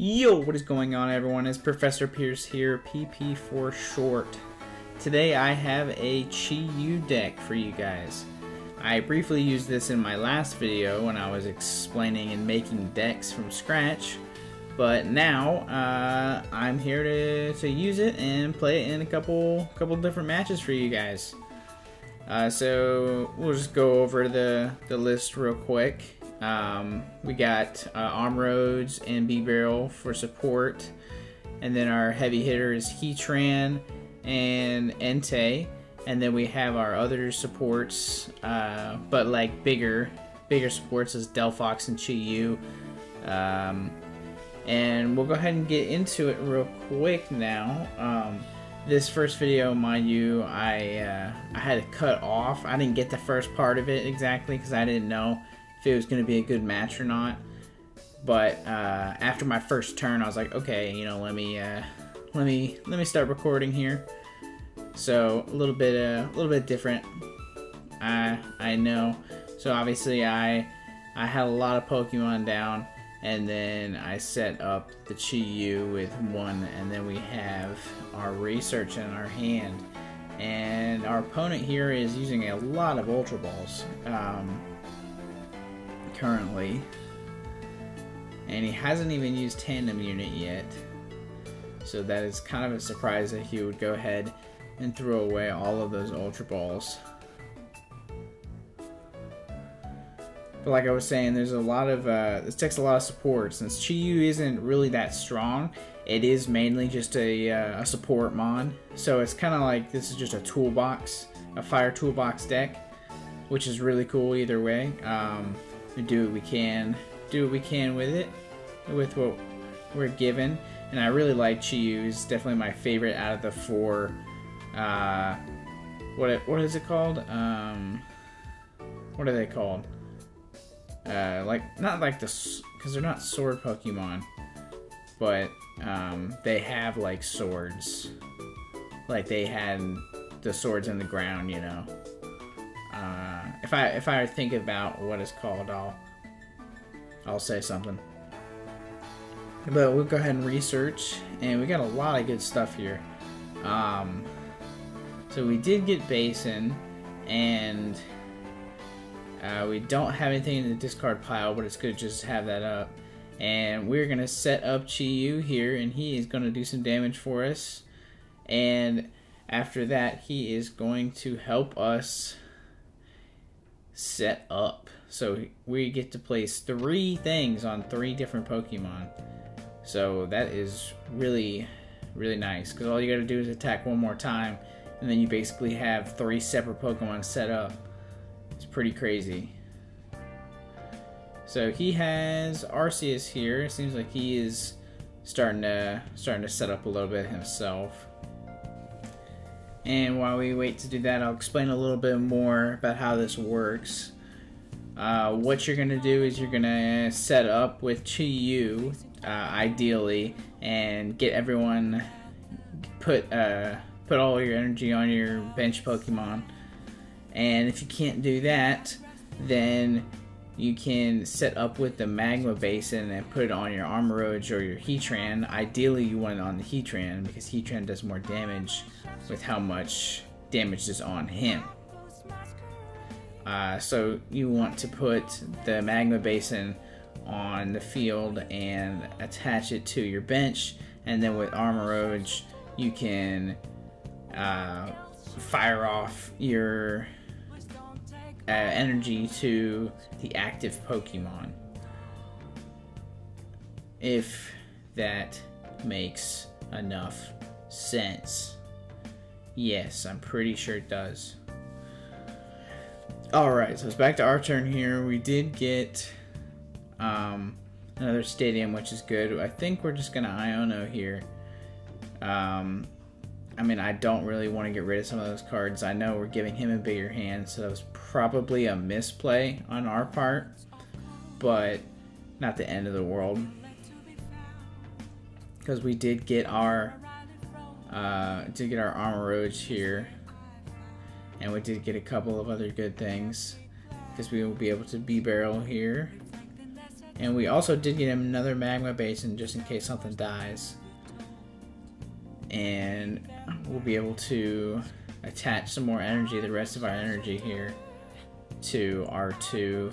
Yo, what is going on everyone? It's Professor Pierce here, PP for short. Today I have a Chi-Yu deck for you guys. I briefly used this in my last video when I was explaining and making decks from scratch, but now uh, I'm here to, to use it and play it in a couple couple different matches for you guys. Uh, so we'll just go over the, the list real quick. Um, we got uh, Armarouge and Bibarel for support. And then our heavy hitter is Heatran and Entei. And then we have our other supports, uh, but like bigger, bigger supports is Delphox and Chi-Yu. Um, and we'll go ahead and get into it real quick now. Um, this first video, mind you, I uh, I had to cut off. I didn't get the first part of it exactly because I didn't know if it was going to be a good match or not. But uh, after my first turn, I was like, okay, you know, let me uh, let me let me start recording here. So a little bit uh, a little bit different. I I know. So obviously I I had a lot of Pokemon down, and then I set up the Chi-Yu with one, and then we have our research in our hand. And our opponent here is using a lot of Ultra Balls. Um, currently. And he hasn't even used Tandem Unit yet. So that is kind of a surprise that he would go ahead and throw away all of those Ultra Balls. But like I was saying, there's a lot of, uh, this takes a lot of support. Since Chi-Yu isn't really that strong, it is mainly just a, uh, a support mon. So it's kind of like this is just a toolbox, a fire toolbox deck, which is really cool either way. Um, do what we can, do what we can with it, with what we're given. And I really like Chi-Yu. It's definitely my favorite out of the four. Uh, what what is it called? Um, what are they called? Uh, like not like the because they're not sword Pokemon, but um, they have like swords. Like they had the swords in the ground, you know. If I if I think about what it's called, I'll I'll say something. But we'll go ahead and research, and we got a lot of good stuff here. Um, so we did get Basin, and uh, we don't have anything in the discard pile, but it's good just to have that up. And we're gonna set up Chi-Yu here, and he is gonna do some damage for us. And after that, he is going to help us set up. So we get to place three things on three different Pokemon. So that is really, really nice because all you got to do is attack one more time, and then you basically have three separate Pokemon set up. It's pretty crazy. So he has Arceus here. It seems like he is starting to starting to set up a little bit himself. And while we wait to do that, I'll explain a little bit more about how this works. Uh, what you're going to do is you're going to set up with Chi-Yu, uh, ideally, and get everyone, put, uh, put all your energy on your bench Pokemon. And if you can't do that, then you can set up with the magma basin and put it on your Armarouge or your Heatran. Ideally, you want it on the Heatran because Heatran does more damage with how much damage is on him. Uh, so you want to put the magma basin on the field and attach it to your bench, and then with Armarouge, you can uh, fire off your uh, energy to the active Pokemon. If that makes enough sense. Yes, I'm pretty sure it does. Alright, so it's back to our turn here. We did get um, another stadium, which is good. I think we're just going to Iono here. Um, I mean, I don't really want to get rid of some of those cards. I know we're giving him a bigger hand, so that was probably a misplay on our part, but not the end of the world. Because we did get our uh, did get our armor Armarouge here, and we did get a couple of other good things. Because we will be able to Bibarel here, And we also did get him another magma basin just in case something dies. And we'll be able to attach some more energy, the rest of our energy here, to our two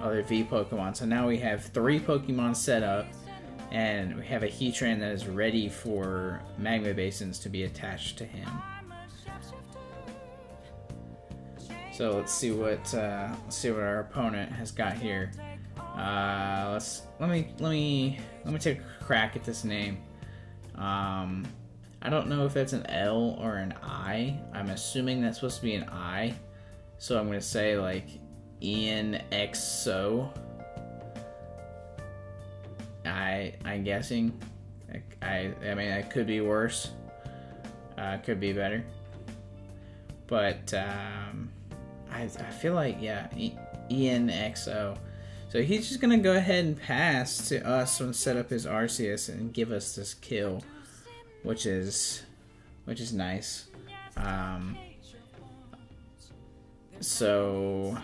other V Pokemon. So now we have three Pokemon set up, and we have a Heatran that is ready for Magma Basins to be attached to him. So let's see what uh, let's see what our opponent has got here. Uh, let's let me let me let me take a crack at this name. Um, I don't know if that's an L or an I. I'm assuming that's supposed to be an I. So I'm gonna say like Ian X So. I I'm guessing. I I mean it could be worse. Uh, could be better. But um, I I feel like yeah Ian XO. So he's just gonna go ahead and pass to us and set up his Arceus and give us this kill which is which is nice. Um, so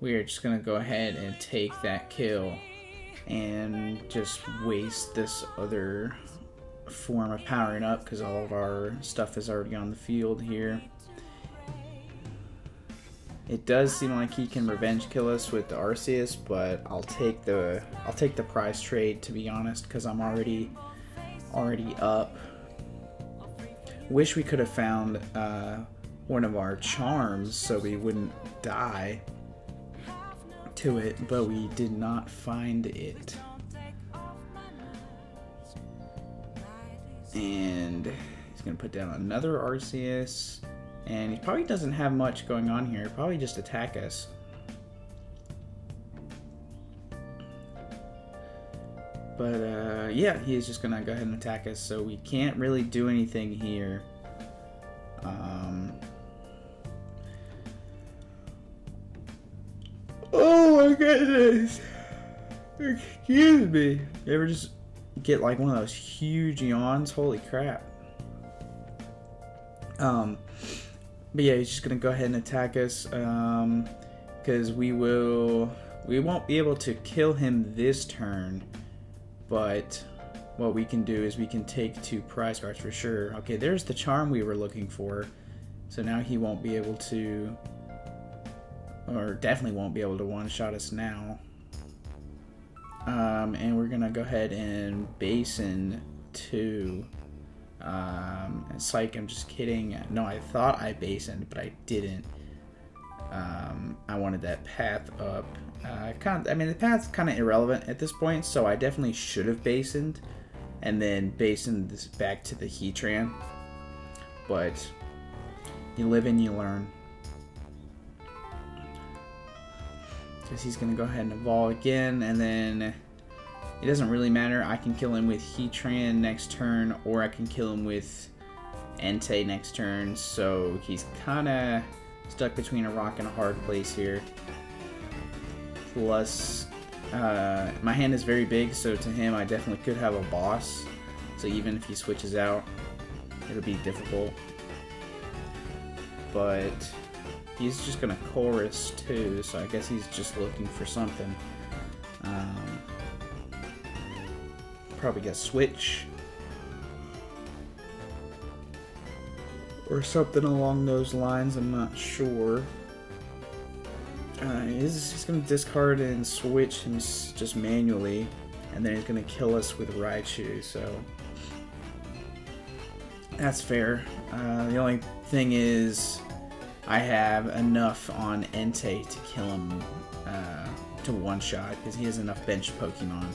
we are just gonna go ahead and take that kill and just waste this other form of powering up because all of our stuff is already on the field here. It does seem like he can revenge kill us with the Arceus, but I'll take the I'll take the prize trade to be honest because I'm already already up. Wish we could have found uh, one of our charms so we wouldn't die to it, but we did not find it. And he's going to put down another Arceus. And he probably doesn't have much going on here. Probably just attack us. But uh, yeah, he's just gonna go ahead and attack us, so we can't really do anything here. Um, oh my goodness! Excuse me. You ever just get like one of those huge yawns? Holy crap! Um, but yeah, he's just gonna go ahead and attack us. Um, because we will, we won't be able to kill him this turn but what we can do is we can take two prize cards for sure. Okay, there's the charm we were looking for. So now he won't be able to, or definitely won't be able to one-shot us now. Um, and we're gonna go ahead and basin two. Um, Psych, I'm just kidding. No, I thought I basined, but I didn't. Um, I wanted that path up uh, I mean, the path's kind of irrelevant at this point, so I definitely should have basined and then basined this back to the Heatran. But you live and you learn. Because he's going to go ahead and evolve again, and then it doesn't really matter. I can kill him with Heatran next turn, or I can kill him with Entei next turn, so he's kind of stuck between a rock and a hard place here plus uh, my hand is very big, so to him I definitely could have a boss. So even if he switches out, it'll be difficult. But he's just gonna chorus too, so I guess he's just looking for something. Um, probably get switch. Or something along those lines, I'm not sure. Uh, he's, he's going to discard and switch him just manually, and then he's going to kill us with Raichu, so that's fair. Uh, the only thing is, I have enough on Entei to kill him uh, to one shot because he has enough bench Pokemon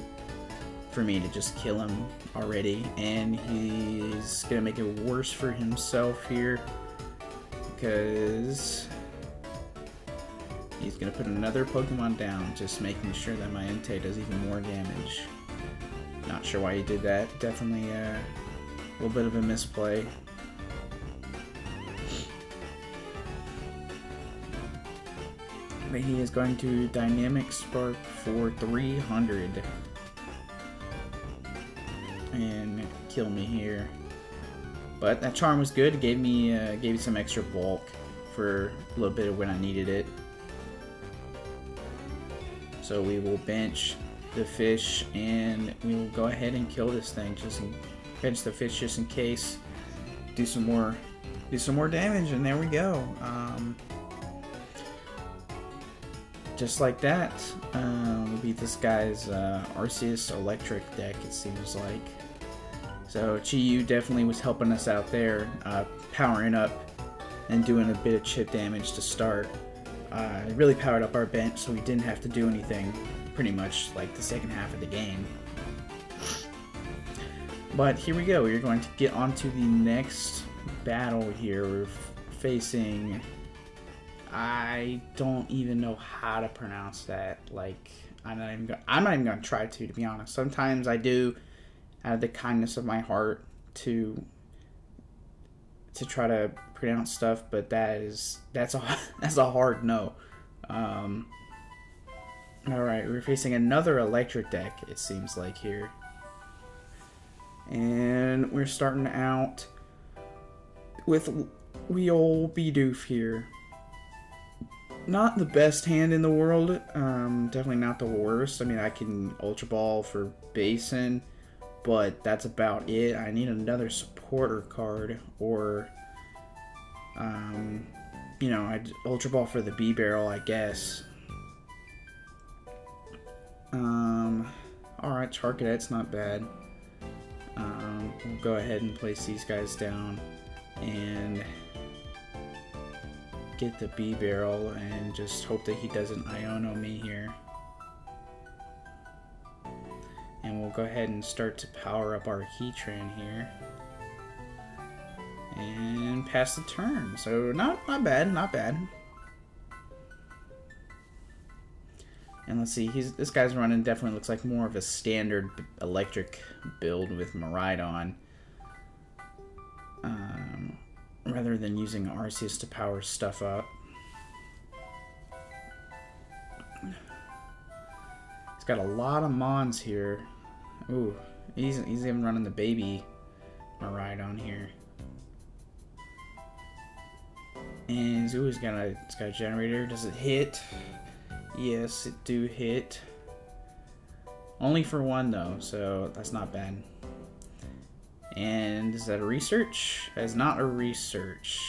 for me to just kill him already, and he's gonna make it worse for himself here because He's going to put another Pokemon down, just making sure that my Entei does even more damage. Not sure why he did that. Definitely uh, a little bit of a misplay. But he is going to Dynamic Spark for 300. And kill me here. But that charm was good. It gave me uh, gave me some extra bulk for a little bit of when I needed it. So we will bench the fish and we will go ahead and kill this thing just bench the fish just in case. Do some more do some more damage and there we go. Um, just like that, uh, we beat this guy's uh, Arceus Electric deck, it seems like. So Chi-Yu definitely was helping us out there, uh, powering up and doing a bit of chip damage to start. Uh, it really powered up our bench, so we didn't have to do anything pretty much like the second half of the game. But here we go, we're going to get on to the next battle here. We're facing I don't even know how to pronounce that. Like, I'm not even. Gonna, I'm not even going to try to, to be honest. Sometimes I do, out of the kindness of my heart, to to try to pronounce stuff, but that is that's a that's a hard no. Um, all right, we're facing another electric deck. It seems like here, and we're starting out with we old Bidoof here not the best hand in the world. Um, definitely not the worst. I mean, I can Ultra Ball for Basin, but that's about it. I need another supporter card or, um, you know, I'd Ultra Ball for the Bibarel, I guess. Um, alright, Charcadet's not bad. Um, we'll go ahead and place these guys down and get the Bibarel and just hope that he doesn't Iono me here. And we'll go ahead and start to power up our Heatran here. And pass the turn. So not not bad, not bad. And let's see, he's this guy's running definitely looks like more of a standard electric build with Miraidon. Um, rather than using Arceus to power stuff up. He's got a lot of Mons here. Ooh, he's, he's even running the baby Miraidon here. And ooh, he's got a, it's got a generator. Does it hit? Yes, it do hit. Only for one though, so that's not bad. And is that a research? That is not a research.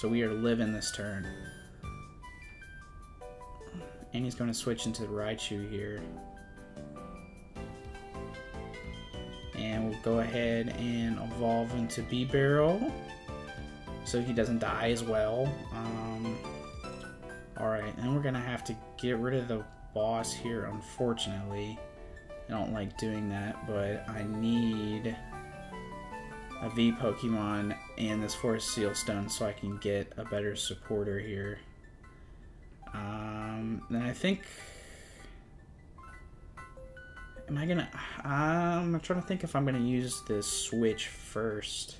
So we are living this turn. And he's going to switch into Raichu here. And we'll go ahead and evolve into Bibarel. So he doesn't die as well. Um, Alright, and we're going to have to get rid of the boss here, unfortunately. I don't like doing that, but I need a V Pokemon and this Forest Seal Stone so I can get a better supporter here. Um, then I think... Am I gonna... I'm trying to think if I'm gonna use this switch first.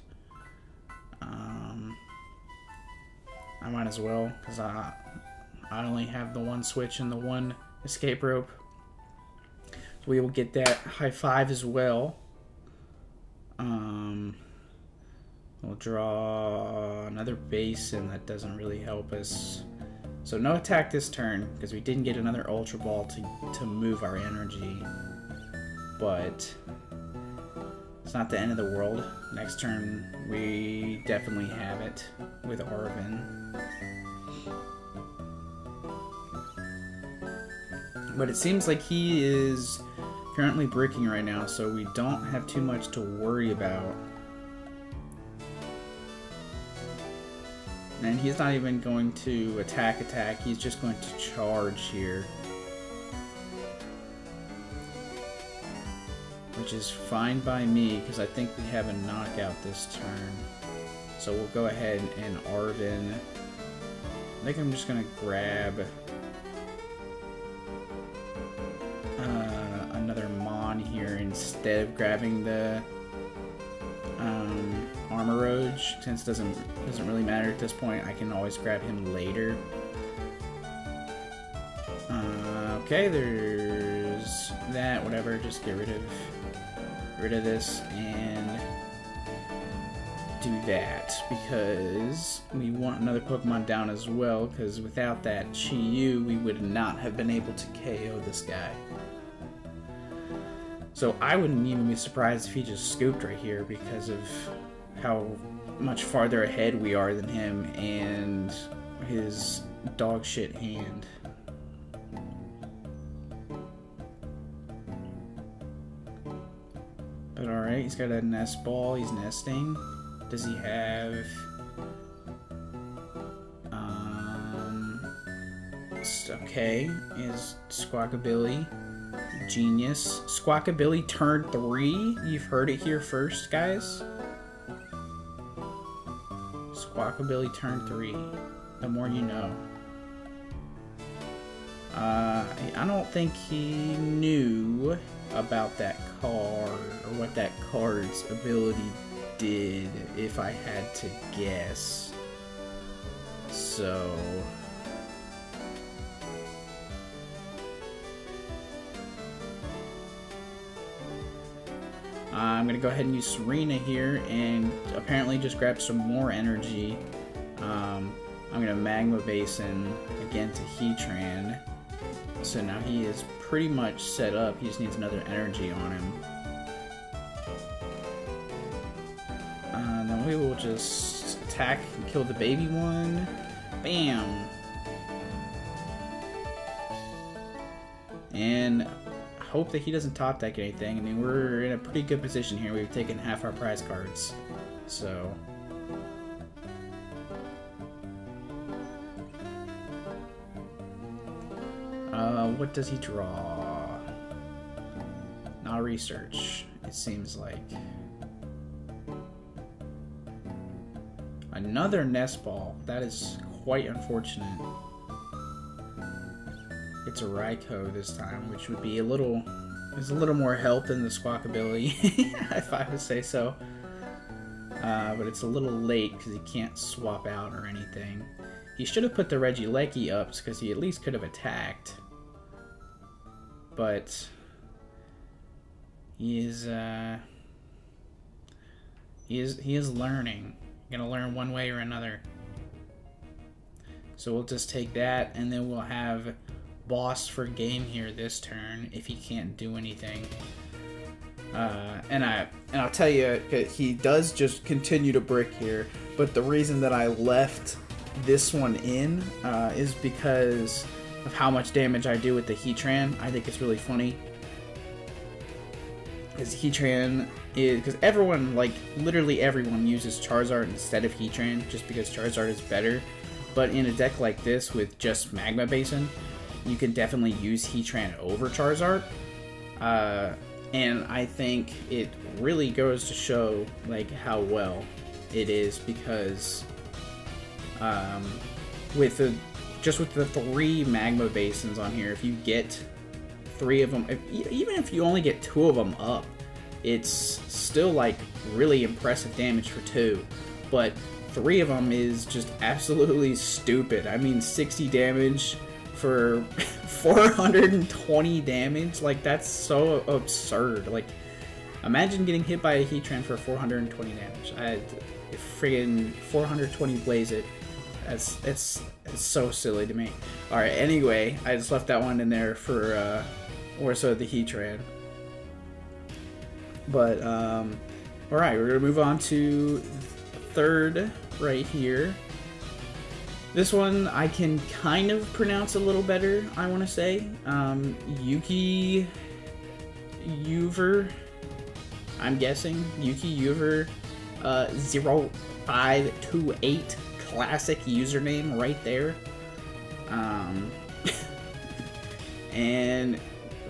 I might as well, because I, I only have the one switch and the one escape rope. We will get that high five as well. Um... We'll draw another base, and that doesn't really help us. So no attack this turn, because we didn't get another Ultra Ball to, to move our energy. But it's not the end of the world. Next turn, we definitely have it with Arven. But it seems like he is currently breaking right now, so we don't have too much to worry about. And he's not even going to attack attack, he's just going to charge here. Which is fine by me, because I think we have a knockout this turn. So we'll go ahead and Arven. I think I'm just going to grab uh, another Mon here instead of grabbing the um, Armarouge, since it doesn't doesn't really matter at this point, I can always grab him later. Uh, okay, there's that. Whatever, just get rid of rid of this and do that because we want another Pokemon down as well because without that Chi-Yu, we would not have been able to KO this guy. So I wouldn't even be surprised if he just scooped right here because of how much farther ahead we are than him and his dog shit hand. But alright, he's got a nest ball, he's nesting. Does he have... Um... Okay, is Squawkabilly. Genius. Squawkabilly turned 3? You've heard it here first, guys? Squawkabilly turned 3. The more you know. Uh, I don't think he knew about that card or what that card's ability did if I had to guess. So I'm gonna go ahead and use Serena here and apparently just grab some more energy. Um, I'm gonna Magma Basin again to Heatran. So now he is pretty much set up. He just needs another energy on him. We will just attack and kill the baby one. Bam! And hope that he doesn't top deck anything. I mean, we're in a pretty good position here. We've taken half our prize cards. So... Uh, what does he draw? Not research, it seems like. Another nest ball. That is quite unfortunate. It's a Raikou this time, which would be a little... There's a little more help than the Squawkabilly, if I would say so. Uh, but it's a little late because he can't swap out or anything. He should have put the Regieleki up because he at least could have attacked but he is uh, he is he is learning. Gonna learn one way or another. So we'll just take that, and then we'll have boss for game here this turn if he can't do anything. Uh, and I and I'll tell you, he does just continue to brick here. But the reason that I left this one in uh, is because of how much damage I do with the Heatran. I think it's really funny. Because Heatran is... Because everyone, like, literally everyone uses Charizard instead of Heatran, just because Charizard is better. But in a deck like this with just Magma Basin, you can definitely use Heatran over Charizard. Uh, and I think it really goes to show, like, how well it is because um, with the just with the three magma basins on here, if you get three of them, if, even if you only get two of them up, it's still like really impressive damage for two. But three of them is just absolutely stupid. I mean, 60 damage for 420 damage, like that's so absurd. Like, imagine getting hit by a Heatran for 420 damage. I friggin' 420 blaze it it's it's it's so silly to me. All right. Anyway, I just left that one in there for uh, or so the Heatran. But um, all right, we're gonna move on to third right here. This one I can kind of pronounce a little better. I want to say um, Yuki Uver. I'm guessing Yuki Uver uh, 0528 classic username right there. Um, and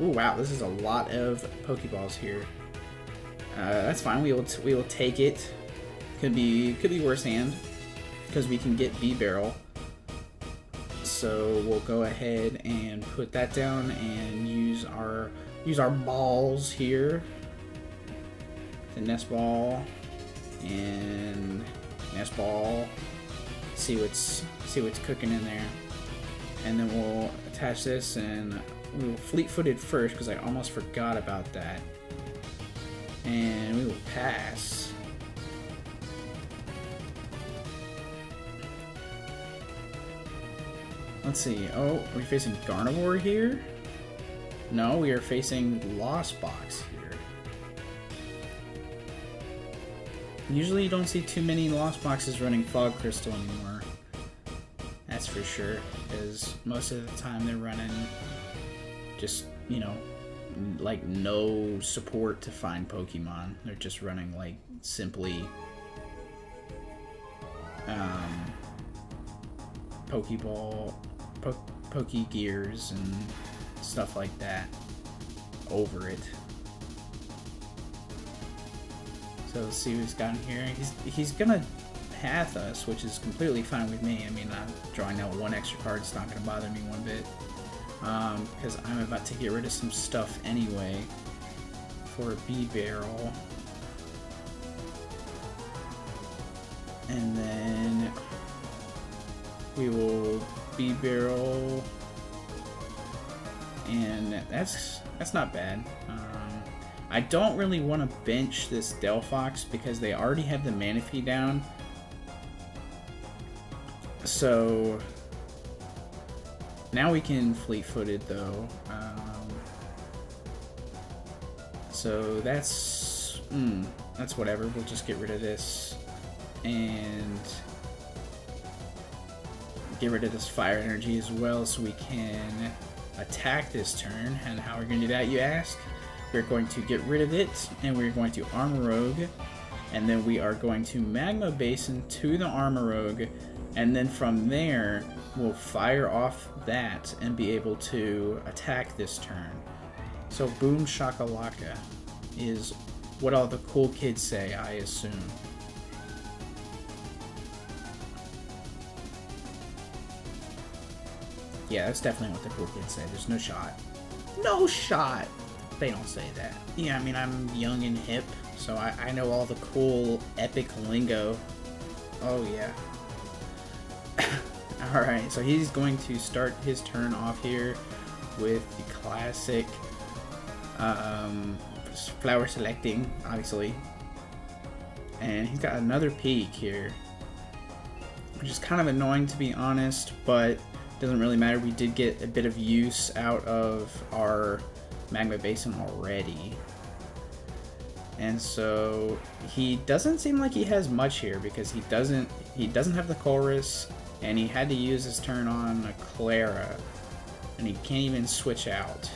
oh wow, this is a lot of Pokeballs here. Uh, that's fine. We will we will take it. Could be could be worse hand because we can get Bibarel. So we'll go ahead and put that down and use our use our balls here. The nest ball and nest ball see what's see what's cooking in there. And then we'll attach this and we will fleet footed first because I almost forgot about that. And we will pass. Let's see. Oh, are we facing Gardevoir here? No, we are facing Lost Box here. Usually you don't see too many Lost Boxes running Fog Crystal anymore. That's for sure, because most of the time they're running just, you know, like no support to find Pokemon. They're just running like simply um, Pokeball, po Poke Gears, and stuff like that over it. So let's see who's got here. He's he's gonna path us, which is completely fine with me. I mean, I'm drawing out one extra card. It's not gonna bother me one bit because um, I'm about to get rid of some stuff anyway for a barrel. And then we will Bibarel and that's that's not bad. Um, I don't really want to bench this Delphox because they already have the Manaphy down. So now we can fleet-footed though. Um, so that's mm, that's whatever. We'll just get rid of this and get rid of this fire energy as well so we can attack this turn. And how are we going to do that, you ask? We're going to get rid of it, and we're going to Armarouge, and then we are going to Magma Basin to the Armarouge, and then from there, we'll fire off that and be able to attack this turn. So Boom Shakalaka is what all the cool kids say, I assume. Yeah, that's definitely what the cool kids say. There's no shot. No shot! They don't say that. Yeah, I mean, I'm young and hip, so I, I know all the cool, epic lingo. Oh, yeah. Alright, so he's going to start his turn off here with the classic um, flower selecting, obviously. And he's got another peak here, which is kind of annoying to be honest, but doesn't really matter. We did get a bit of use out of our magma basin already. And so he doesn't seem like he has much here because he doesn't he doesn't have the Colress and he had to use his turn on a Klara and he can't even switch out.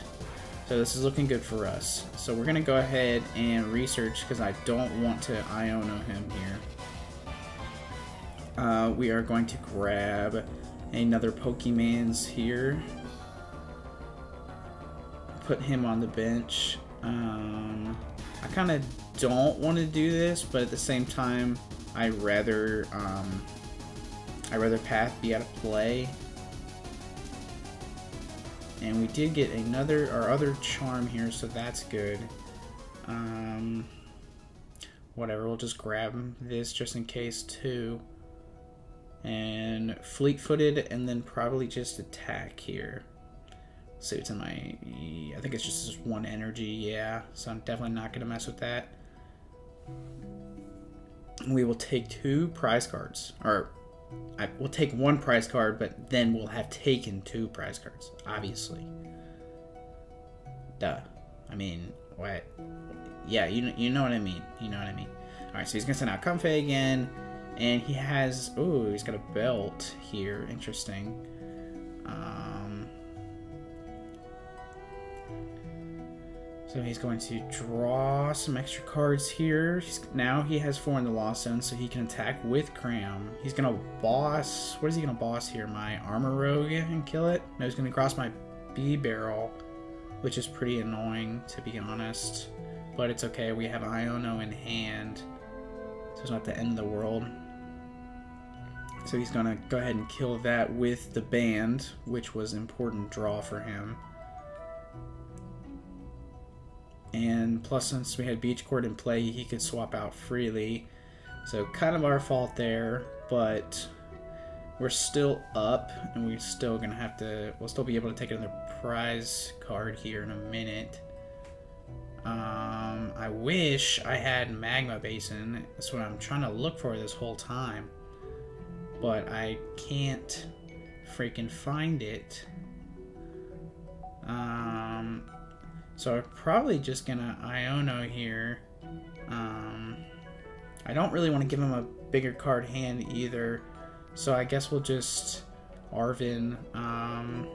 So this is looking good for us. So we're gonna go ahead and research because I don't want to Iono him here. Uh, we are going to grab another Pokemans here. Put him on the bench. Um, I kind of don't want to do this, but at the same time, I rather um, I rather Path be out of play. And we did get another our other charm here, so that's good. Um, whatever, we'll just grab this just in case too and fleet-footed and then probably just attack here see it's in my I think it's just one energy yeah so I'm definitely not gonna mess with that we will take two prize cards or I, we'll take one prize card but then we'll have taken two prize cards obviously. Duh. I mean what? Yeah you, you know what I mean. You know what I mean. Alright so he's gonna send out Comfey again and he has, oh, he's got a belt here. Interesting. Um, so he's going to draw some extra cards here. He's, now he has four in the Lost Zone, so he can attack with Cram. He's going to boss, what is he going to boss here? My Armarouge and kill it? No, he's going to cross my Bibarel, which is pretty annoying, to be honest. But it's okay, we have Iono in hand. So it's not the end of the world. So he's going to go ahead and kill that with the band, which was important draw for him. And plus, since we had Beach Court in play, he could swap out freely. So kind of our fault there, but we're still up, and we're still to have to... We'll still be able to take another prize card here in a minute. Um, I wish I had Magma Basin. That's what I'm trying to look for this whole time but I can't freaking find it. Um, so I'm probably just gonna Iono here. Um, I don't really want to give him a bigger card hand either. So I guess we'll just Arven. Um,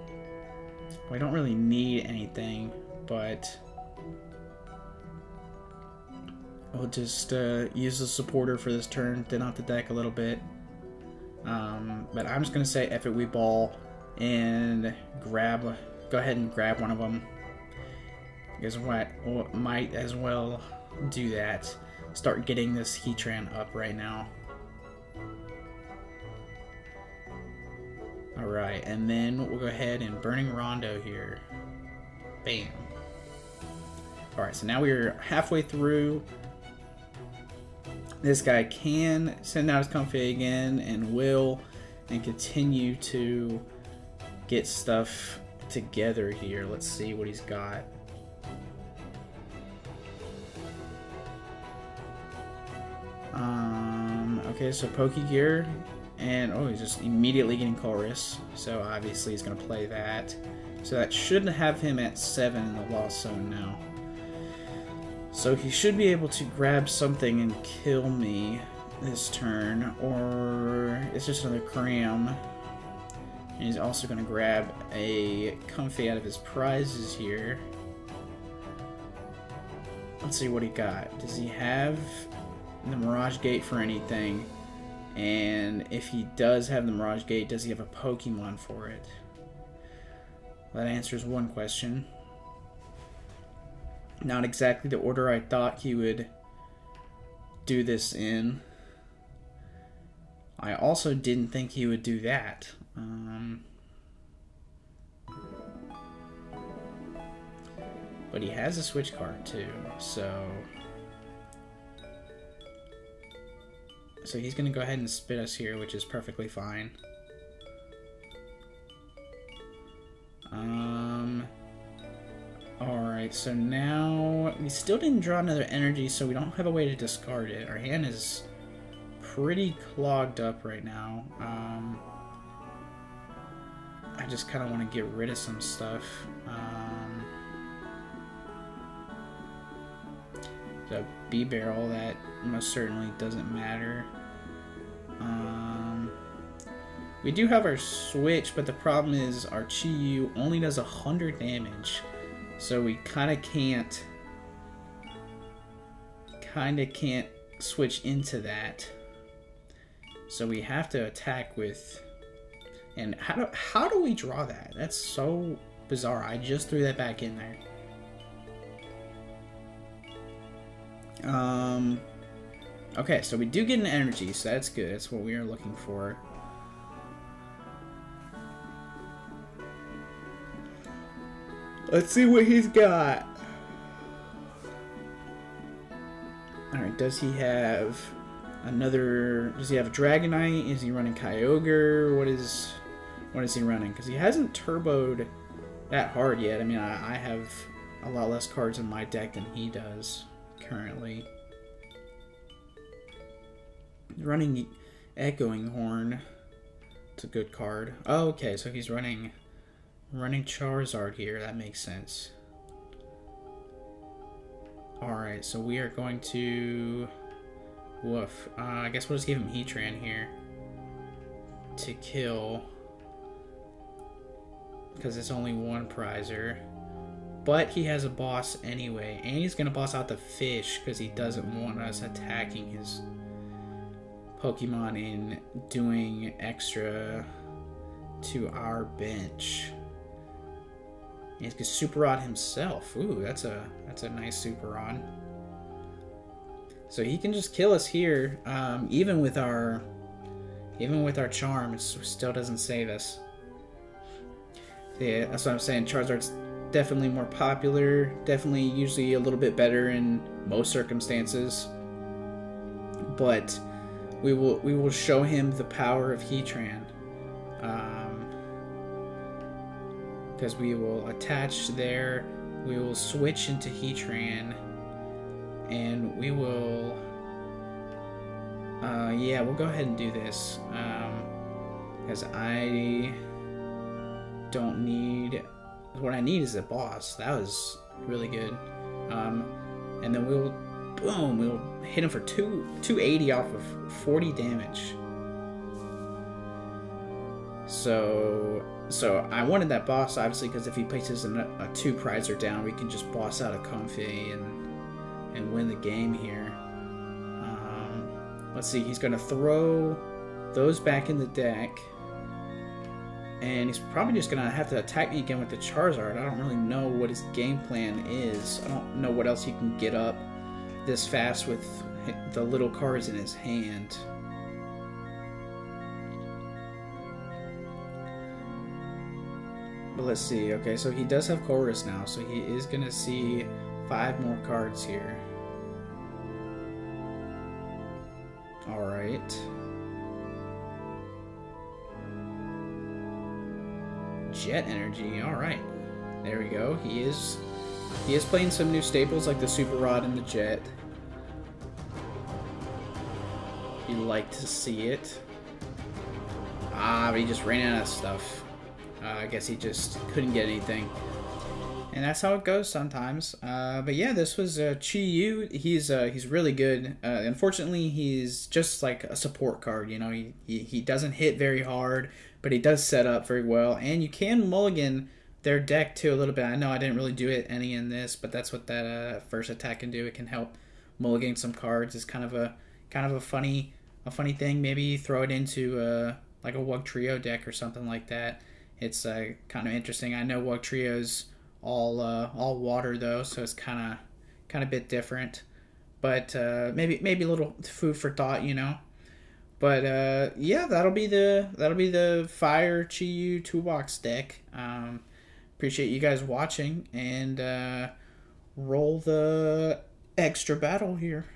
we don't really need anything, but we'll just uh, use the supporter for this turn, thin out the deck a little bit. Um, but I'm just going to say F it, we ball, and grab, go ahead and grab one of them. Because what might as well do that. Start getting this Heatran up right now. Alright, and then we'll go ahead and Burning Rondo here. Bam. Alright, so now we're halfway through. This guy can send out his Comfey again and will and continue to get stuff together here. Let's see what he's got. Um, okay, so Pokegear and, oh, he's just immediately getting Colress. So obviously he's going to play that. So that should have him at 7 in the Lost Zone now. So he should be able to grab something and kill me this turn. Or it's just another Cram. And he's also going to grab a Comfey out of his prizes here. Let's see what he got. Does he have the Mirage Gate for anything? And if he does have the Mirage Gate, does he have a Pokemon for it? That answers one question. Not exactly the order I thought he would do this in. I also didn't think he would do that. Um, but he has a switch card too, so So he's going to go ahead and spit us here, which is perfectly fine. Um. Alright, so now we still didn't draw another energy, so we don't have a way to discard it. Our hand is pretty clogged up right now. Um, I just kind of want to get rid of some stuff. Um, the barrel that most certainly doesn't matter. Um, we do have our switch, but the problem is our Chi-Yu only does 100 damage. So we kind of can't... Kind of can't switch into that. So we have to attack with... And how do, how do we draw that? That's so bizarre. I just threw that back in there. Um, okay, so we do get an energy, so that's good. That's what we are looking for. Let's see what he's got. Alright, does he have another... Does he have a Dragonite? Is he running Kyogre? What is... What is he running? Because he hasn't turboed that hard yet. I mean, I, I have a lot less cards in my deck than he does currently. Running Echoing Horn. It's a good card. Oh, okay, so he's running running Charizard here. That makes sense. Alright, so we are going to... Woof. Uh, I guess we'll just give him Heatran here. To kill. Because it's only one prizer. But he has a boss anyway, and he's gonna boss out the fish because he doesn't want us attacking his Pokemon and doing extra to our bench. He's a Super Rod himself. Ooh, that's a that's a nice Super Rod. So he can just kill us here, um, even with our even with our charm, it still doesn't save us. Yeah, that's what I'm saying. Charizard's definitely more popular, definitely usually a little bit better in most circumstances. But we will we will show him the power of Heatran. Um, because we will attach there, we will switch into Heatran, and we will. Uh, yeah, we'll go ahead and do this. Um, because I don't need. What I need is a boss. That was really good. Um, and then we'll, boom, we'll hit him for two 280 off of 40 damage. So, so I wanted that boss obviously because if he places a, a two prizer down, we can just boss out a Comfey and and win the game here. Um, let's see, he's gonna throw those back in the deck. And he's probably just going to have to attack me again with the Charizard. I don't really know what his game plan is. I don't know what else he can get up this fast with the little cards in his hand. But let's see. Okay, so he does have Chorus now, so he is going to see five more cards here. Alright. Jet Energy, alright. There we go. He is he is playing some new staples like the Super Rod and the Jet. You like to see it. Ah, but he just ran out of stuff. Uh, I guess he just couldn't get anything. And that's how it goes sometimes. Uh, but yeah, this was uh, Chi Yu. He's uh, he's really good. Uh, unfortunately, he's just like a support card. You know, he, he he doesn't hit very hard, but he does set up very well. And you can mulligan their deck too a little bit. I know I didn't really do it any in this, but that's what that uh, first attack can do. It can help mulligan some cards. It's kind of a kind of a funny a funny thing. Maybe throw it into uh, like a Wugtrio deck or something like that. It's uh, kind of interesting. I know Wugtrio's all uh, all water though, so it's kind of kind of bit different. But uh, maybe maybe a little food for thought, you know. But uh, yeah, that'll be the that'll be the Fire Chi Yu toolbox deck. Um, appreciate you guys watching and uh, roll the extra battle here.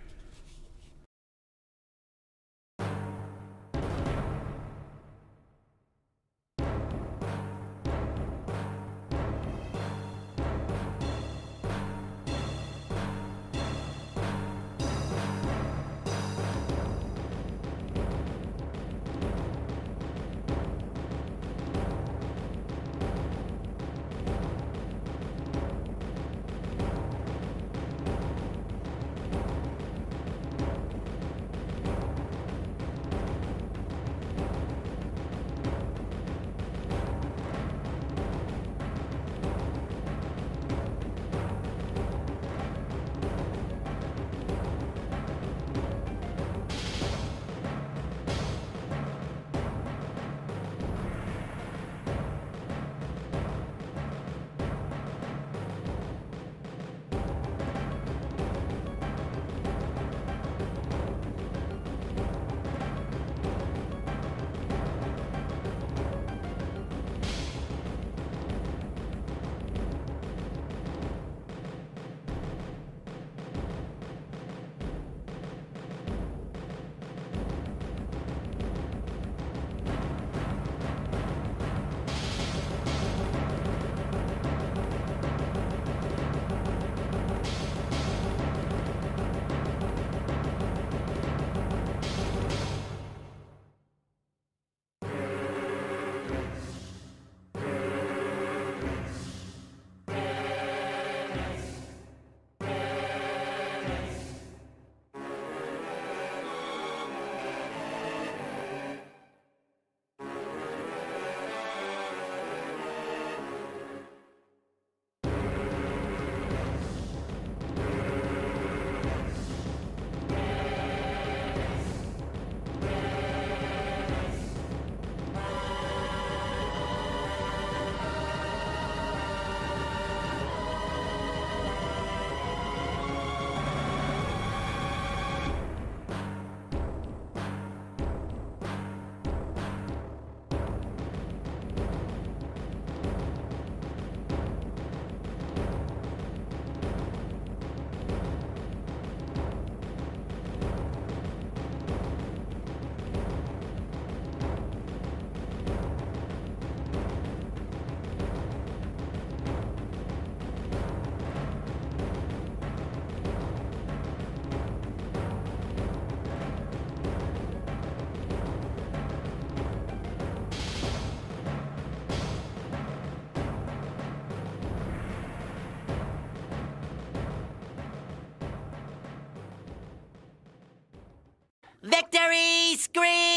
Victory, Screech!